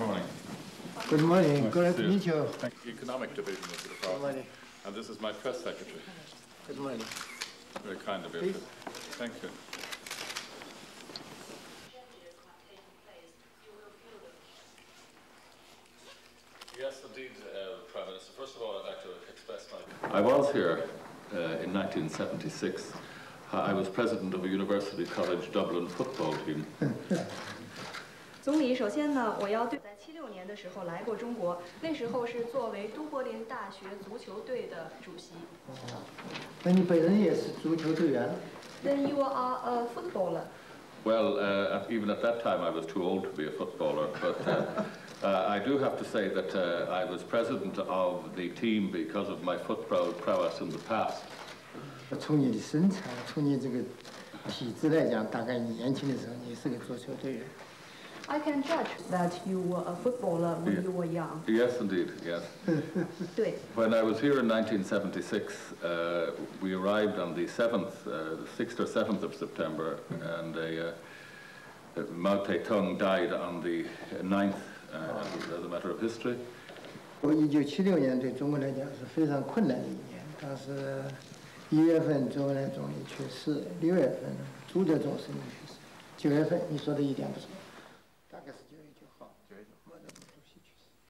Good morning. Nice Good to to meet you. Thank you. Economic Division of the Good morning. And this is my press secretary. Good morning. Very kind of you. Thank you. Yes, indeed, uh, Prime Minister. First of all, I'd like to express my... I was here uh, in 1976. I was president of a University College Dublin football team. 总理，首先呢，我要对在七六年的时候来过中国，那时候是作为都柏林大学足球队的主席。那你本人也是足球队员？Then you are a footballer. Well, uh, even at that time, I was too old to be a footballer, but uh, uh, I do have to say that uh, I was president of the team because of my football prowess in the past. 从你的身材，从你这个体质来讲，大概你年轻的时候你是个足球队员。I can judge that you were a footballer when Yeah. you were young. Yes, indeed, yes. 对， When I was here in 1976, uh, we arrived on the 7th, uh, the 6th or 7th of September, and uh, uh, Mao Zedong died on the 9th, uh, as a matter of history. 我一九七六年对中国来讲是非常困难的一年，当时一月份周恩来总理去世，六月份朱德总司令去世，九月份你说的一点不错。 好，结束。